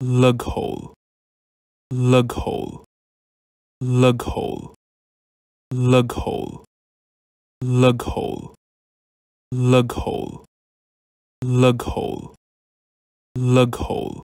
lug hole lug hole lug hole lug hole lug hole lug hole lug hole lug hole